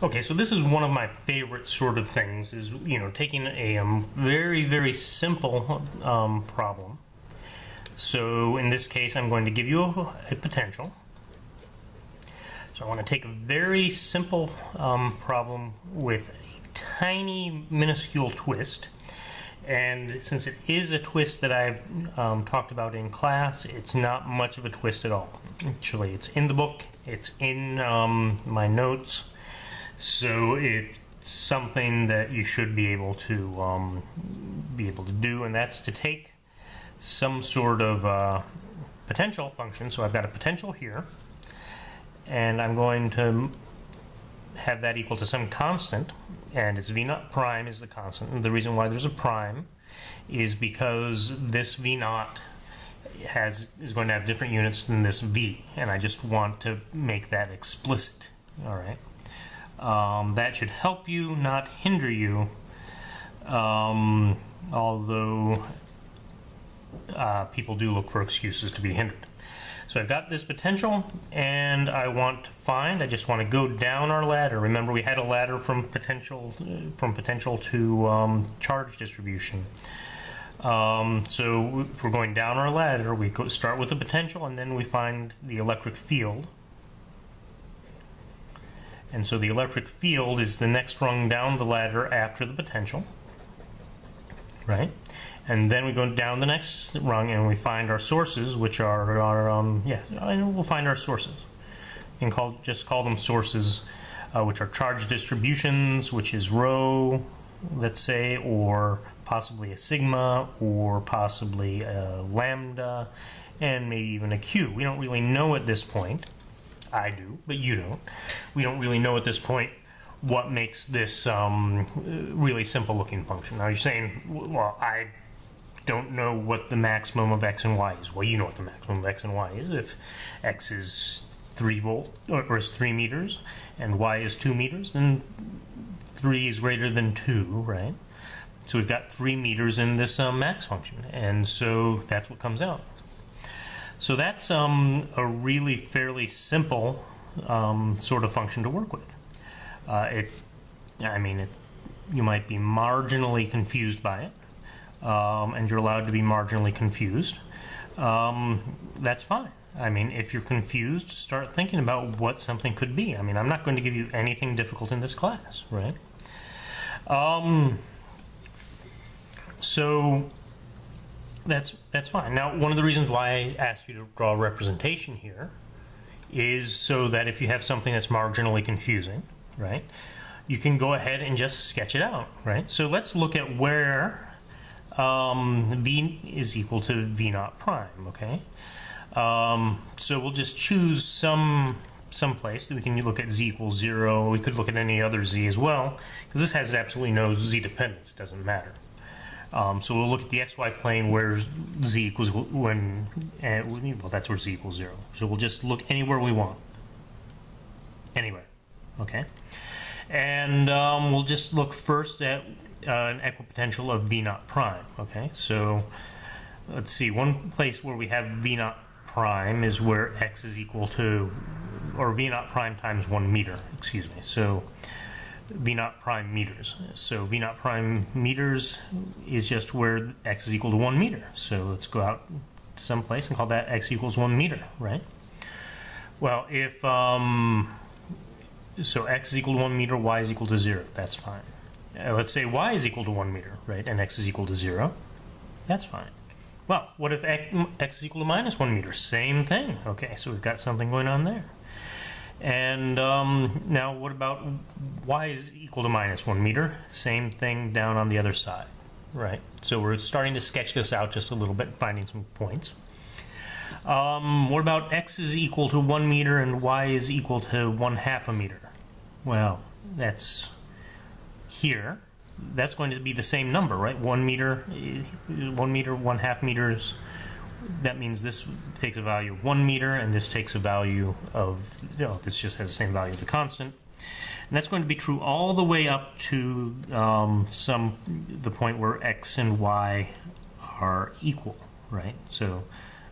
Okay, so this is one of my favorite sort of things is, you know, taking a um, very, very simple um, problem. So in this case, I'm going to give you a, a potential. So I want to take a very simple um, problem with a tiny, minuscule twist. And since it is a twist that I've um, talked about in class, it's not much of a twist at all. Actually, it's in the book, it's in um, my notes, so it's something that you should be able to um, be able to do, and that's to take some sort of uh, potential function. So I've got a potential here, and I'm going to have that equal to some constant, and it's v naught prime is the constant. And the reason why there's a prime is because this v naught has is going to have different units than this v, and I just want to make that explicit. All right. Um, that should help you, not hinder you. Um, although uh, people do look for excuses to be hindered. So I've got this potential, and I want to find. I just want to go down our ladder. Remember, we had a ladder from potential from potential to um, charge distribution. Um, so if we're going down our ladder, we start with the potential, and then we find the electric field. And so the electric field is the next rung down the ladder after the potential, right? And then we go down the next rung and we find our sources, which are our, um, yeah, we'll find our sources. Can call, just call them sources, uh, which are charge distributions, which is rho, let's say, or possibly a sigma, or possibly a lambda, and maybe even a q. We don't really know at this point. I do, but you don't. We don't really know at this point what makes this um, really simple looking function. Now you're saying, well, I don't know what the maximum of x and y is. Well, you know what the maximum of x and y is. If x is 3 volt or is 3 meters and y is 2 meters, then 3 is greater than 2, right? So we've got 3 meters in this um, max function, and so that's what comes out. So that's um, a really fairly simple um, sort of function to work with. Uh, it, I mean, it, you might be marginally confused by it, um, and you're allowed to be marginally confused. Um, that's fine. I mean, if you're confused, start thinking about what something could be. I mean, I'm not going to give you anything difficult in this class, right? Um, so that's that's fine. Now, one of the reasons why I asked you to draw a representation here is so that if you have something that's marginally confusing, right, you can go ahead and just sketch it out, right? So let's look at where um, v is equal to v naught prime, okay? Um, so we'll just choose some some place. We can look at z equals zero. We could look at any other z as well, because this has absolutely no z dependence. It doesn't matter. Um, so we'll look at the xy plane where z equals when, uh, well, that's where z equals 0. So we'll just look anywhere we want. Anywhere. Okay? And um, we'll just look first at uh, an equipotential of v naught prime. Okay? So let's see. One place where we have v naught prime is where x is equal to, or v naught prime times 1 meter. Excuse me. So v naught prime meters. So v naught prime meters is just where x is equal to 1 meter. So let's go out to some place and call that x equals 1 meter, right? Well, if, um, so x is equal to 1 meter, y is equal to 0, that's fine. Uh, let's say y is equal to 1 meter, right, and x is equal to 0, that's fine. Well, what if x, x is equal to minus 1 meter? Same thing. Okay, so we've got something going on there. And um, now what about y is equal to minus 1 meter? Same thing down on the other side, right? So we're starting to sketch this out just a little bit, finding some points. Um, what about x is equal to 1 meter and y is equal to 1 half a meter? Well, that's here. That's going to be the same number, right? 1 meter, 1 meter, 1 half meters, that means this takes a value of one meter, and this takes a value of, you know, this just has the same value of the constant. And that's going to be true all the way up to um, some the point where x and y are equal, right? So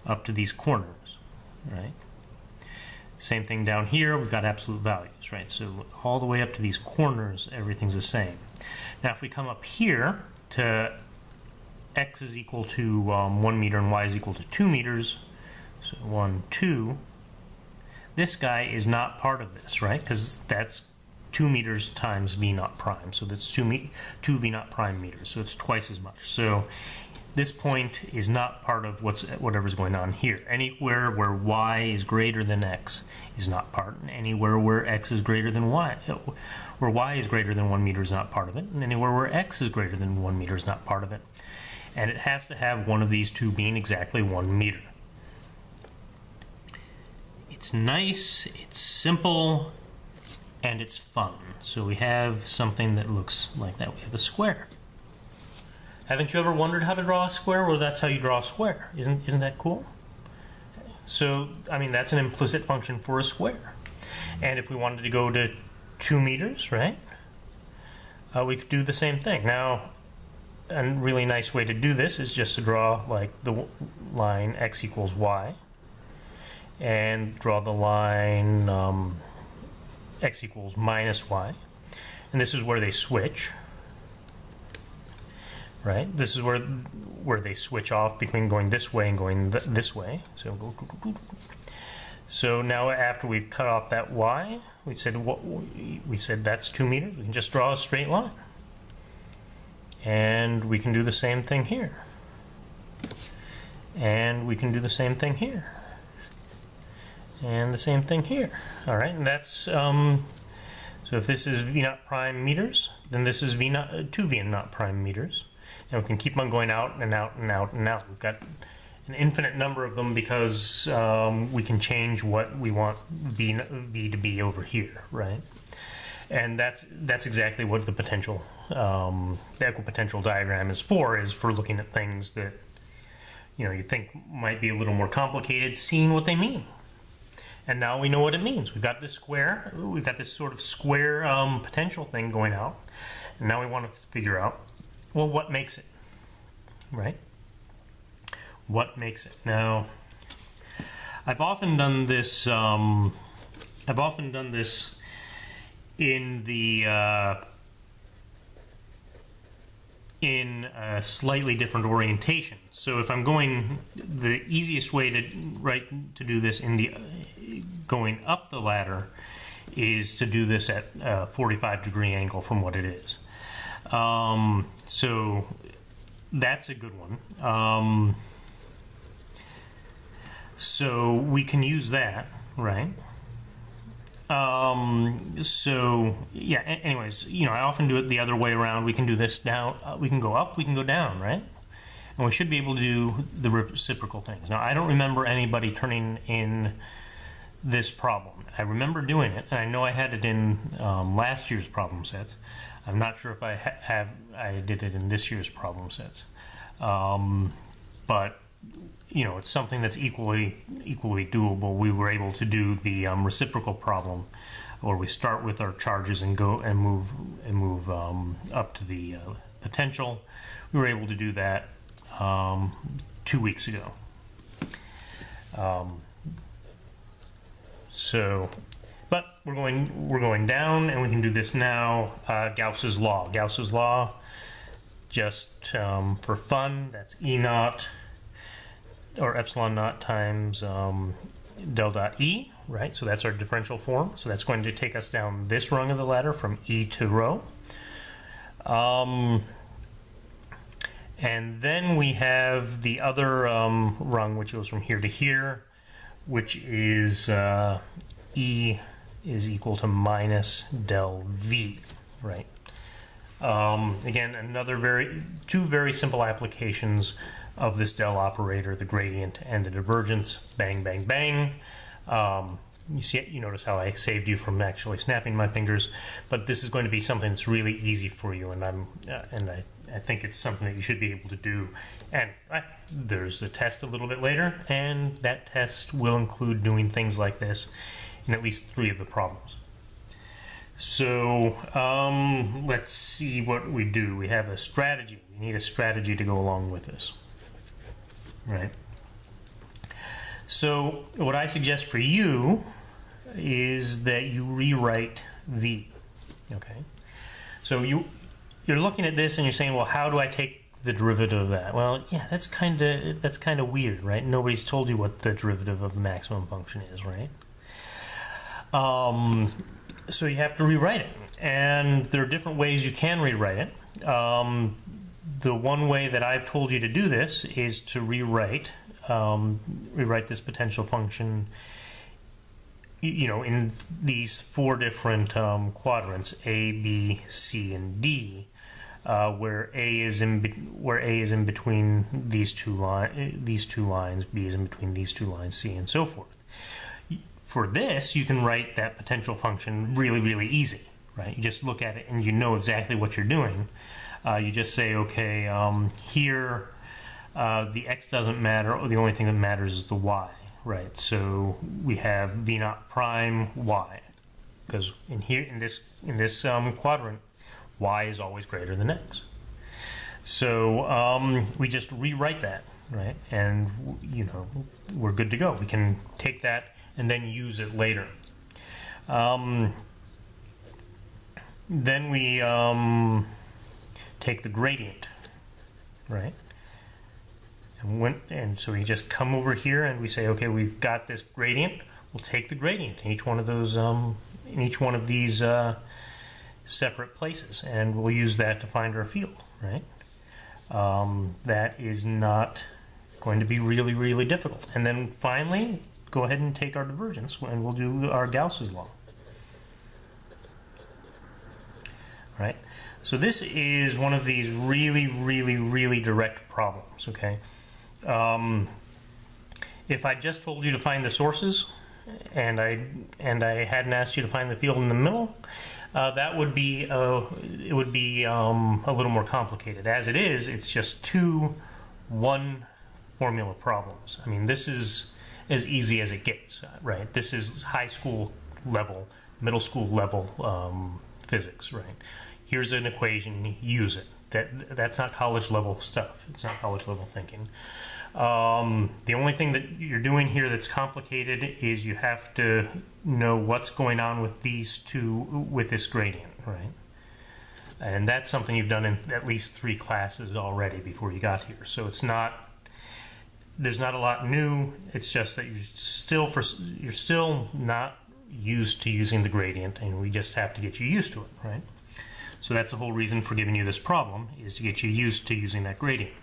up to these corners, right? Same thing down here, we've got absolute values, right? So all the way up to these corners, everything's the same. Now if we come up here to x is equal to um, 1 meter and y is equal to 2 meters, so 1, 2, this guy is not part of this, right? Because that's 2 meters times v naught prime, so that's 2, me 2 v naught prime meters, so it's twice as much. So this point is not part of what's whatever's going on here. Anywhere where y is greater than x is not part. And anywhere where x is greater than y, where y is greater than one meter is not part of it. And anywhere where x is greater than one meter is not part of it. And it has to have one of these two being exactly one meter. It's nice, it's simple, and it's fun. So we have something that looks like that. We have a square. Haven't you ever wondered how to draw a square? Well, that's how you draw a square. Isn't, isn't that cool? So, I mean, that's an implicit function for a square. And if we wanted to go to 2 meters, right, uh, we could do the same thing. Now, a really nice way to do this is just to draw like the line x equals y and draw the line um, x equals minus y. And this is where they switch, right? This is where where they switch off between going this way and going th this way. So go. So now after we've cut off that y, we said what we said that's two meters. We can just draw a straight line, and we can do the same thing here, and we can do the same thing here, and the same thing here. All right, and that's um, so if this is v naught prime meters, then this is v naught uh, two v naught prime meters and we can keep on going out and out and out and out. We've got an infinite number of them because um, we can change what we want v, v to be over here, right? And that's that's exactly what the potential, um, the equipotential diagram is for, is for looking at things that you know you think might be a little more complicated, seeing what they mean. And now we know what it means. We've got this square, we've got this sort of square um, potential thing going out. And now we want to figure out well, what makes it? Right? What makes it? Now, I've often done this. Um, I've often done this in the uh, in a slightly different orientation. So if I'm going, the easiest way to right to do this in the going up the ladder is to do this at a 45 degree angle from what it is. Um, so that's a good one. Um, so we can use that, right? Um, so yeah. Anyways, you know, I often do it the other way around. We can do this down. Uh, we can go up. We can go down, right? And we should be able to do the reciprocal things. Now, I don't remember anybody turning in this problem. I remember doing it, and I know I had it in um, last year's problem sets. I'm not sure if I ha have I did it in this year's problem sets, um, but you know it's something that's equally equally doable. We were able to do the um, reciprocal problem, where we start with our charges and go and move and move um, up to the uh, potential. We were able to do that um, two weeks ago. Um, so but we're going we're going down, and we can do this now. Uh, Gauss's law. Gauss's law, just um, for fun, that's E naught or epsilon naught times um, del dot E, right? So that's our differential form. So that's going to take us down this rung of the ladder from E to rho. Um, and then we have the other um, rung, which goes from here to here, which is uh, E is equal to minus del V, right? Um, again, another very, two very simple applications of this del operator, the gradient and the divergence, bang, bang, bang. Um, you see, you notice how I saved you from actually snapping my fingers, but this is going to be something that's really easy for you, and I'm, uh, and I, I think it's something that you should be able to do. And uh, there's a test a little bit later, and that test will include doing things like this in at least three of the problems. So um, let's see what we do. We have a strategy. We need a strategy to go along with this. Right? So what I suggest for you is that you rewrite v. Okay, so you you're looking at this and you're saying, well, how do I take the derivative of that? Well, yeah, that's kind of that's kind of weird, right? Nobody's told you what the derivative of the maximum function is, right? Um, so you have to rewrite it, and there are different ways you can rewrite it. Um, the one way that I've told you to do this is to rewrite um, rewrite this potential function you know in these four different um, quadrants A, B, C, and D, uh, where A is in where A is in between these two line these two lines, B is in between these two lines, C, and so forth. For this, you can write that potential function really, really easy, right? You just look at it and you know exactly what you're doing. Uh, you just say, okay, um, here uh, the x doesn't matter. The only thing that matters is the y, right? So we have v naught prime y, because in here in this in this um, quadrant, y is always greater than x. So um, we just rewrite that, right? And you know we're good to go. We can take that and then use it later. Um, then we um, take the gradient, right? And, when, and so we just come over here and we say, okay, we've got this gradient. We'll take the gradient in each one of those, um, in each one of these uh, separate places, and we'll use that to find our field, right? Um, that is not going to be really, really difficult. And then finally, go ahead and take our divergence, and we'll do our Gauss's law. Right? So this is one of these really, really, really direct problems, okay? Um, if I just told you to find the sources, and I and I hadn't asked you to find the field in the middle, uh, that would be uh, it would be um, a little more complicated. As it is, it's just two one formula problems. I mean, this is as easy as it gets, right? This is high school level, middle school level um, physics, right? Here's an equation, use it. That that's not college level stuff. It's not college level thinking. Um, the only thing that you're doing here that's complicated is you have to know what's going on with these two with this gradient, right? And that's something you've done in at least three classes already before you got here. So it's not there's not a lot new. It's just that you're still for you're still not used to using the gradient, and we just have to get you used to it, right? So that's the whole reason for giving you this problem, is to get you used to using that gradient.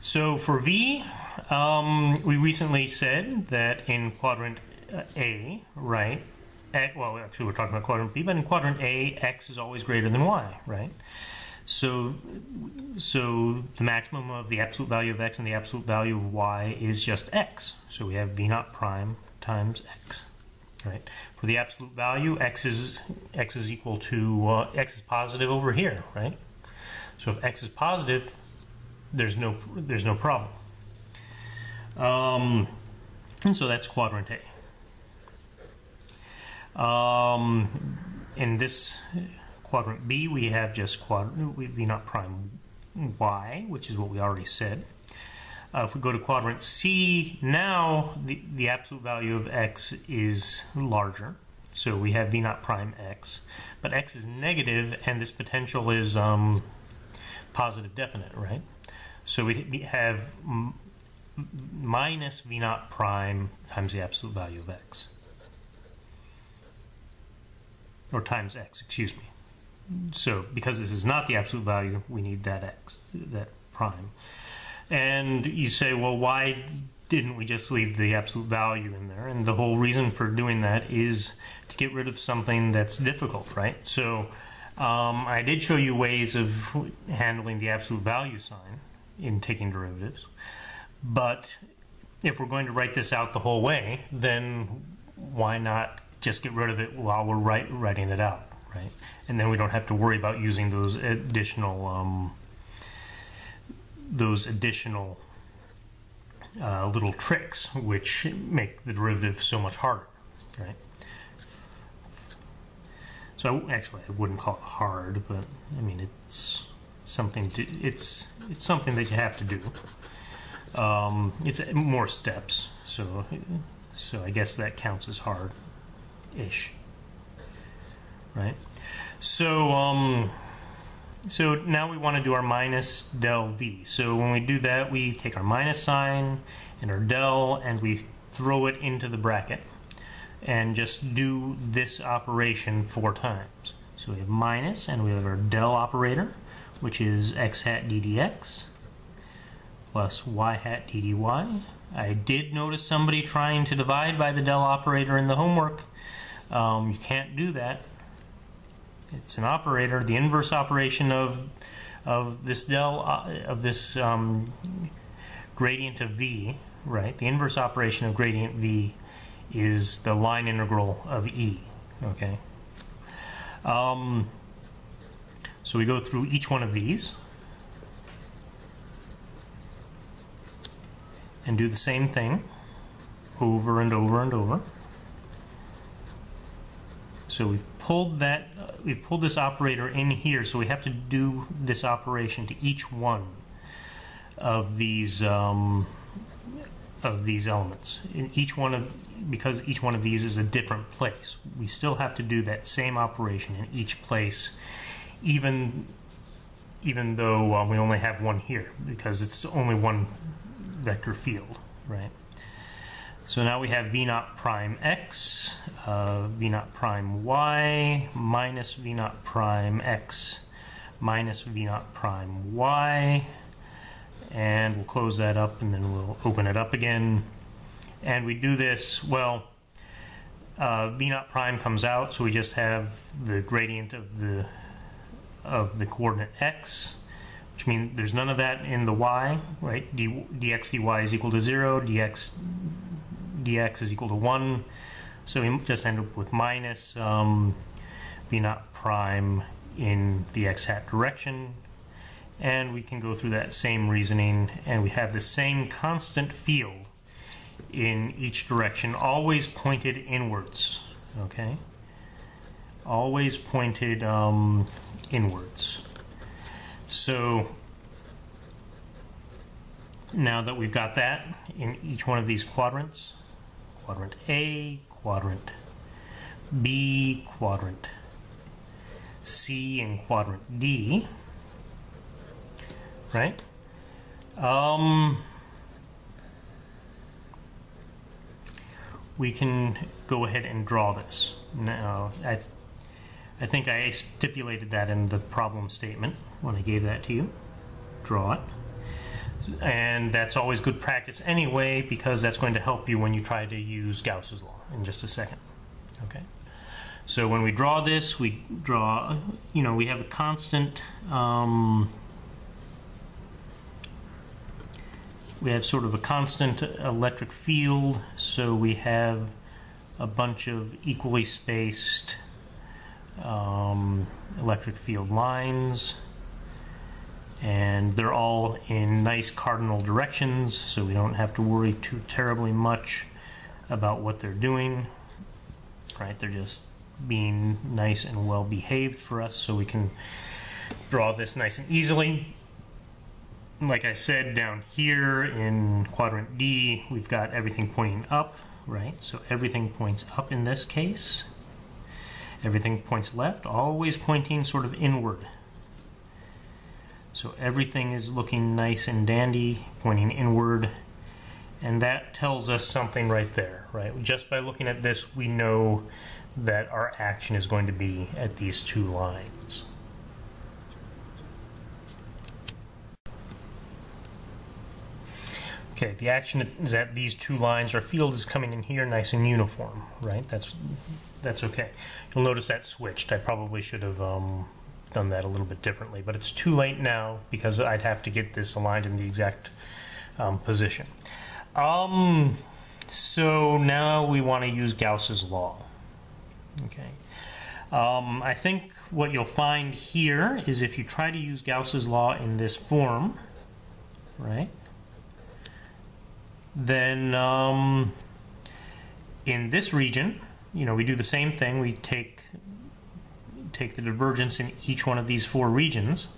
So for V, um, we recently said that in quadrant A, right, well, actually we're talking about quadrant B, but in quadrant A, x is always greater than y, right? So, so the maximum of the absolute value of x and the absolute value of y is just x. So we have v naught prime times x right? For the absolute value, x is x is equal to uh, x is positive over here, right? So if x is positive, there's no there's no problem. Um, and so that's quadrant A. Um, in this quadrant B, we have just quadrant we v naught prime y, which is what we already said. Uh, if we go to quadrant C, now the, the absolute value of x is larger. So we have v naught prime x. But x is negative, and this potential is um, positive definite, right? So we have minus v naught prime times the absolute value of x. Or times x, excuse me. So because this is not the absolute value, we need that x, that prime. And you say, well, why didn't we just leave the absolute value in there? And the whole reason for doing that is to get rid of something that's difficult, right? So um, I did show you ways of handling the absolute value sign in taking derivatives. But if we're going to write this out the whole way, then why not just get rid of it while we're write, writing it out, right? And then we don't have to worry about using those additional um, those additional uh, little tricks which make the derivative so much harder, right? So actually, I wouldn't call it hard, but I mean it's something to it's it's something that you have to do. Um, it's more steps, so So I guess that counts as hard-ish. Right? So, um, so now we want to do our minus del v. So when we do that, we take our minus sign and our del and we throw it into the bracket and just do this operation four times. So we have minus and we have our del operator, which is x hat ddx plus y hat ddy. I did notice somebody trying to divide by the del operator in the homework. Um, you can't do that. It's an operator, the inverse operation of of this del uh, of this um, gradient of v, right? The inverse operation of gradient v is the line integral of e. Okay. Um, so we go through each one of these and do the same thing over and over and over. So we've pulled that, uh, we've pulled this operator in here, so we have to do this operation to each one of these um, of these elements. In each one of because each one of these is a different place, we still have to do that same operation in each place, even even though uh, we only have one here because it's only one vector field, right? So now we have v naught prime x, uh, v naught prime y, minus v naught prime x, minus v naught prime y, and we'll close that up and then we'll open it up again. And we do this, well, uh, v naught prime comes out, so we just have the gradient of the of the coordinate x, which means there's none of that in the y, right? D, dx dy is equal to 0, dx dx is equal to 1. So we just end up with minus um, v naught prime in the x hat direction. And we can go through that same reasoning, and we have the same constant field in each direction, always pointed inwards. Okay? Always pointed um, inwards. So now that we've got that in each one of these quadrants, quadrant A, quadrant B, quadrant C, and quadrant D, right? Um, we can go ahead and draw this. Now, I, I think I stipulated that in the problem statement when I gave that to you. Draw it. And that's always good practice anyway because that's going to help you when you try to use Gauss's law in just a second. Okay. So when we draw this, we draw, you know, we have a constant, um, we have sort of a constant electric field, so we have a bunch of equally spaced um, electric field lines and they're all in nice cardinal directions so we don't have to worry too terribly much about what they're doing right? They're just being nice and well behaved for us so we can draw this nice and easily. Like I said down here in quadrant D we've got everything pointing up right? So everything points up in this case. Everything points left always pointing sort of inward so everything is looking nice and dandy, pointing inward. And that tells us something right there, right? Just by looking at this, we know that our action is going to be at these two lines. Okay, the action is at these two lines. Our field is coming in here nice and uniform, right? That's that's okay. You'll notice that switched. I probably should have um, done that a little bit differently, but it's too late now because I'd have to get this aligned in the exact um, position. Um, so now we want to use Gauss's law. Okay. Um, I think what you'll find here is if you try to use Gauss's law in this form, right, then um, in this region, you know, we do the same thing. We take take the divergence in each one of these four regions,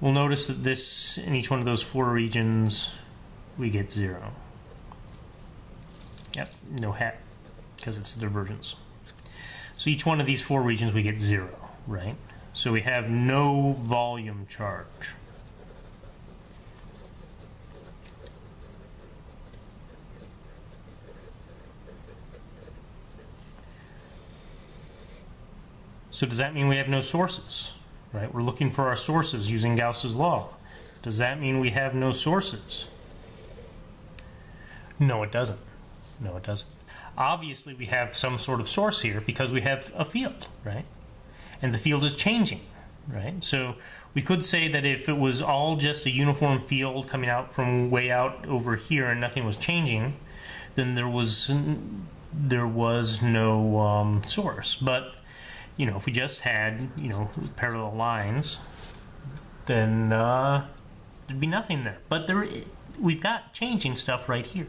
we'll notice that this, in each one of those four regions, we get zero. Yep, no hat, because it's the divergence. So each one of these four regions we get zero, right? So we have no volume charge. So does that mean we have no sources? Right? We're looking for our sources using Gauss's law. Does that mean we have no sources? No, it doesn't. No, it doesn't. Obviously, we have some sort of source here because we have a field, right? And the field is changing, right? So we could say that if it was all just a uniform field coming out from way out over here and nothing was changing, then there was there was no um, source. But you know, if we just had you know parallel lines, then uh, there'd be nothing there. But there, we've got changing stuff right here.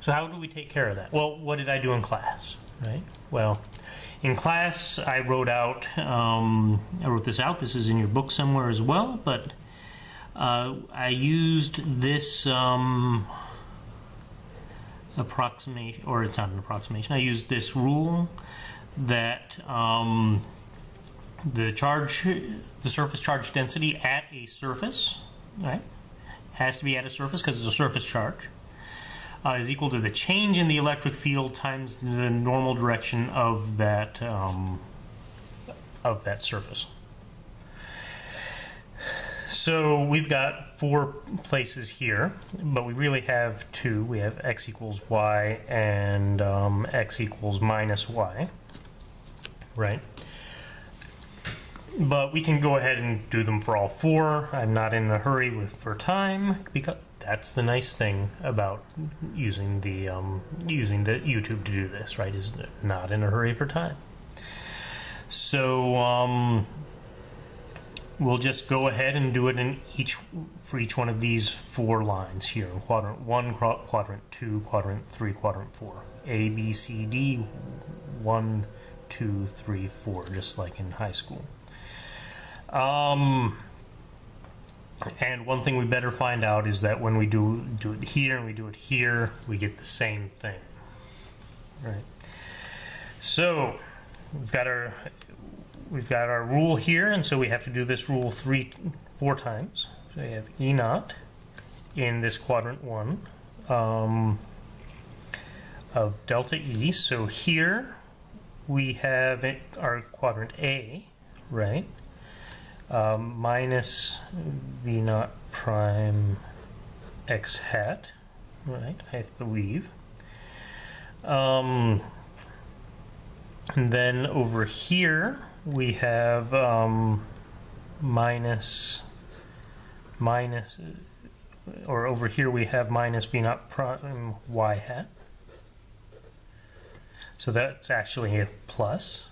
So how do we take care of that? Well, what did I do in class, right? Well, in class I wrote out, um, I wrote this out. This is in your book somewhere as well, but uh, I used this um, approximation, or it's not an approximation. I used this rule that um, the charge, the surface charge density at a surface, right, has to be at a surface because it's a surface charge uh, is equal to the change in the electric field times the normal direction of that um, of that surface. So we've got four places here, but we really have two. We have x equals y and um, x equals minus y, right? But we can go ahead and do them for all four. I'm not in a hurry with, for time because that's the nice thing about using the um, using the YouTube to do this, right? Is not in a hurry for time. So um, we'll just go ahead and do it in each for each one of these four lines here quadrant one, quadrant two, quadrant three, quadrant four. A, B, C, D, one, two, three, four, just like in high school. Um, and one thing we better find out is that when we do do it here and we do it here, we get the same thing. Right. So we've got our we've got our rule here, and so we have to do this rule three four times. So we have E naught in this quadrant one um, of delta E. So here we have it, our quadrant A, right? um, minus v naught prime x hat, right, I believe. Um, and then over here we have um, minus, minus, or over here we have minus v naught prime y hat. So that's actually a plus.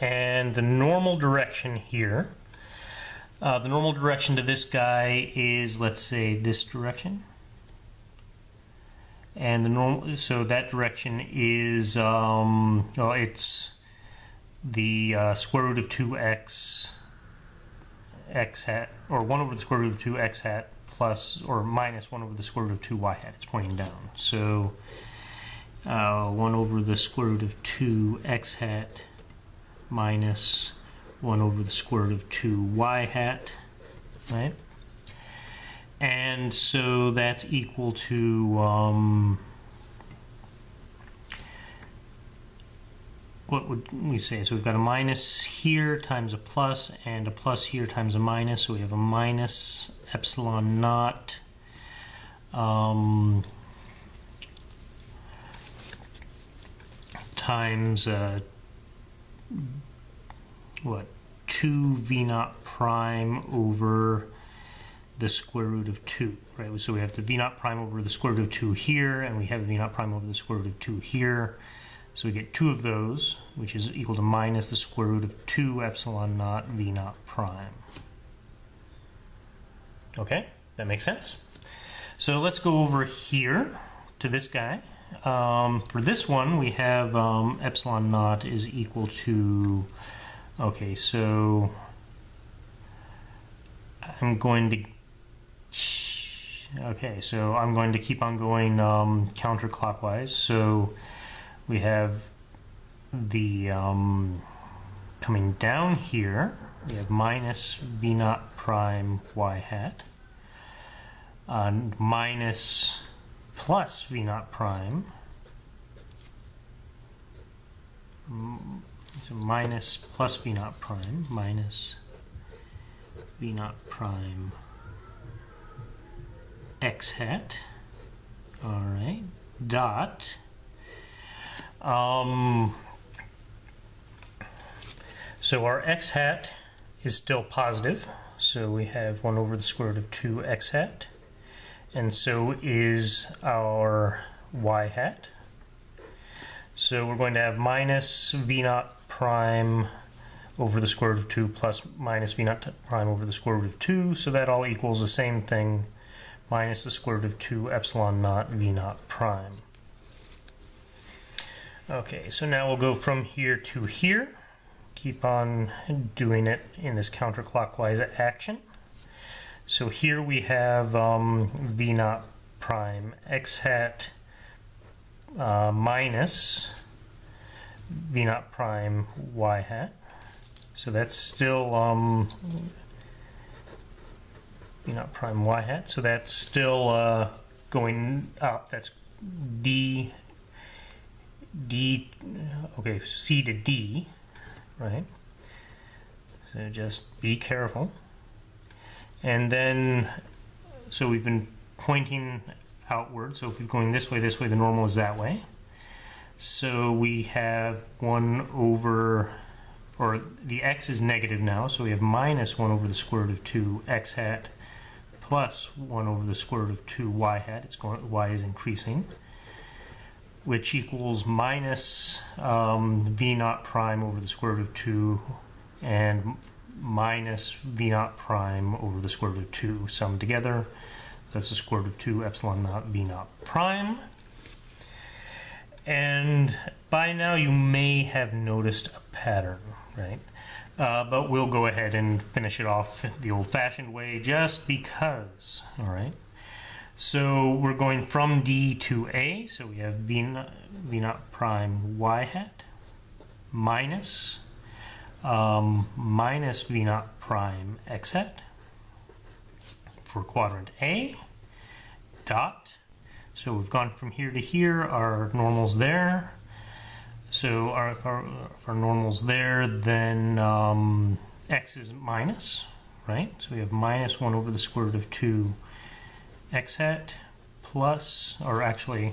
And the normal direction here uh, the normal direction to this guy is, let's say, this direction. And the normal, so that direction is, um, well, it's the uh, square root of 2x x hat, or 1 over the square root of 2x hat plus or minus 1 over the square root of 2y hat. It's pointing down. So uh, 1 over the square root of 2x hat minus 1 over the square root of 2y hat, right? And so that's equal to, um, what would we say? So we've got a minus here times a plus and a plus here times a minus. So we have a minus epsilon naught um, times uh, what 2 v naught prime over the square root of 2, right? So we have the v naught prime over the square root of 2 here, and we have v naught prime over the square root of 2 here. So we get two of those, which is equal to minus the square root of 2 epsilon naught v naught prime. Okay, that makes sense. So let's go over here to this guy. Um, for this one, we have um, epsilon naught is equal to Okay, so I'm going to Okay, so I'm going to keep on going um, counterclockwise. So we have the um, coming down here, we have minus v naught prime y hat, and minus plus v naught prime, so minus plus v naught prime, minus v naught prime x hat. All right, dot. Um, so our x hat is still positive. So we have 1 over the square root of 2 x hat. And so is our y hat. So we're going to have minus v naught prime over the square root of 2 plus minus v naught prime over the square root of 2. So that all equals the same thing minus the square root of 2 epsilon naught v naught prime. Okay, so now we'll go from here to here. Keep on doing it in this counterclockwise action. So here we have um, v naught prime x hat uh, minus v naught prime y hat. So that's still um, v naught prime y hat. So that's still uh, going up. That's d d. Okay, c to d, right? So just be careful. And then, so we've been pointing outward. So if we're going this way, this way, the normal is that way. So we have 1 over, or the x is negative now, so we have minus 1 over the square root of 2 x hat plus 1 over the square root of 2 y hat. It's going, y is increasing, which equals minus um, v naught prime over the square root of 2 and minus v naught prime over the square root of 2 summed together. That's the square root of 2 epsilon naught v naught prime. And by now you may have noticed a pattern, right? Uh, but we'll go ahead and finish it off the old-fashioned way just because, all right? So we're going from D to A, so we have V naught, v naught prime y hat minus um, minus v naught prime x hat for quadrant A dot. So we've gone from here to here, our normal's there. So our, if our, if our normal's there, then um, x is minus, right? So we have minus 1 over the square root of 2 x hat plus, or actually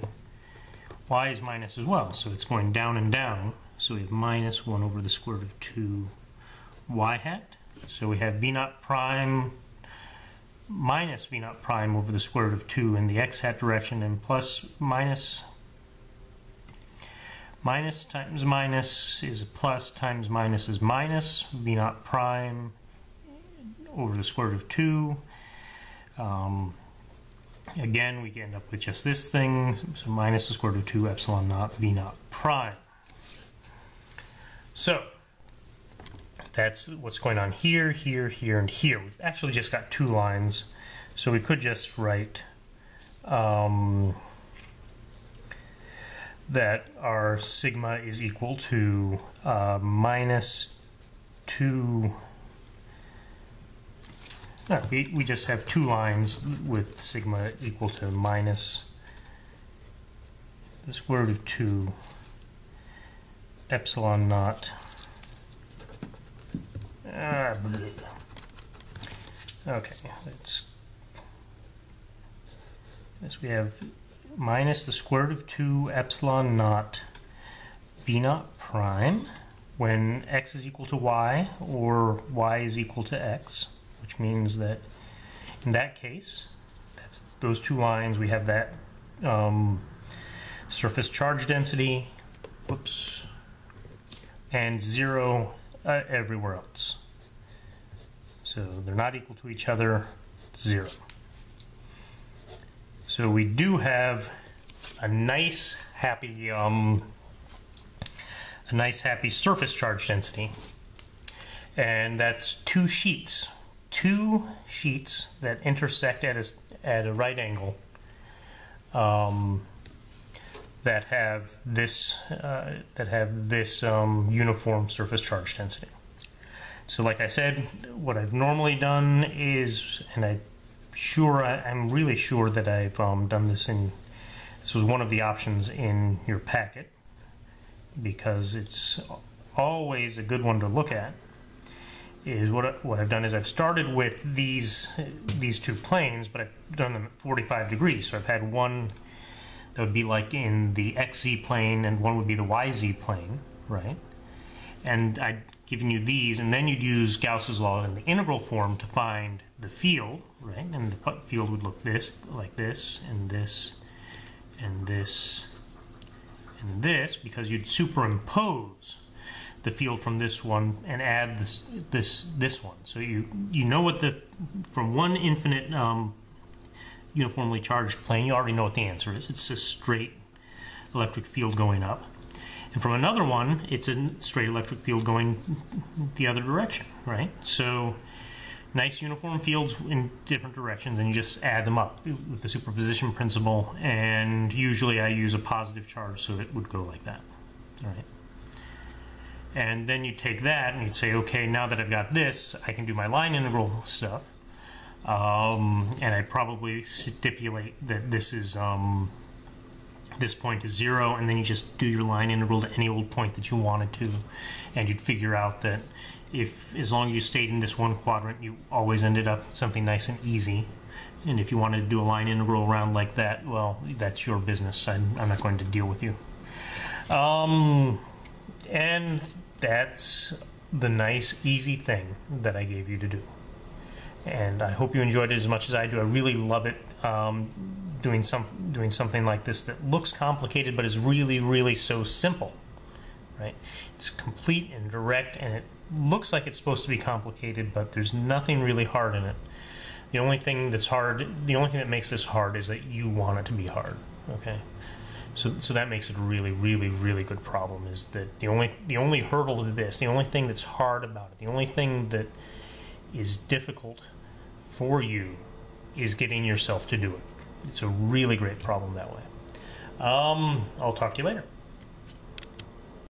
y is minus as well, so it's going down and down. So we have minus 1 over the square root of 2 y hat. So we have v naught prime minus v naught prime over the square root of 2 in the x hat direction and plus minus minus times minus is a plus times minus is minus v naught prime over the square root of 2 um, again we end up with just this thing so minus the square root of 2 epsilon naught v naught prime so that's what's going on here, here, here, and here. We've actually just got two lines, so we could just write um, that our sigma is equal to uh, minus 2. No, we, we just have two lines with sigma equal to minus the square root of 2 epsilon naught Ah, okay, let's. Yes, we have minus the square root of 2 epsilon naught v naught prime when x is equal to y or y is equal to x, which means that in that case, that's those two lines, we have that um, surface charge density, whoops, and zero uh, everywhere else. So they're not equal to each other, zero. So we do have a nice happy um, a nice happy surface charge density and that's two sheets two sheets that intersect at a, at a right angle um, that have this uh, that have this um, uniform surface charge density. So, like I said, what I've normally done is, and I'm sure I, am really sure that I've um, done this in. This was one of the options in your packet because it's always a good one to look at. Is what I, what I've done is I've started with these these two planes, but I've done them at 45 degrees. So I've had one that would be like in the XZ plane, and one would be the YZ plane, right? And I'd given you these, and then you'd use Gauss's law in the integral form to find the field, right? And the field would look this, like this, and this, and this, and this, because you'd superimpose the field from this one and add this this this one. So you you know what the from one infinite um, uniformly charged plane, you already know what the answer is. It's a straight electric field going up. And from another one, it's a straight electric field going the other direction, right? So nice uniform fields in different directions, and you just add them up with the superposition principle. And usually I use a positive charge, so it would go like that, all right? And then you take that and you'd say, okay, now that I've got this, I can do my line integral stuff. Um, and I probably stipulate that this is um, this point is zero, and then you just do your line integral to any old point that you wanted to, and you'd figure out that if as long as you stayed in this one quadrant, you always ended up something nice and easy. And if you wanted to do a line integral around like that, well, that's your business. I'm, I'm not going to deal with you. Um, and that's the nice, easy thing that I gave you to do and I hope you enjoyed it as much as I do. I really love it um, doing some doing something like this that looks complicated but is really really so simple, right? It's complete and direct, and it looks like it's supposed to be complicated, but there's nothing really hard in it. The only thing that's hard, the only thing that makes this hard is that you want it to be hard. Okay. So, so that makes it a really, really, really good problem. Is that the only the only hurdle to this, the only thing that's hard about it, the only thing that is difficult for you is getting yourself to do it. It's a really great problem that way. Um, I'll talk to you later.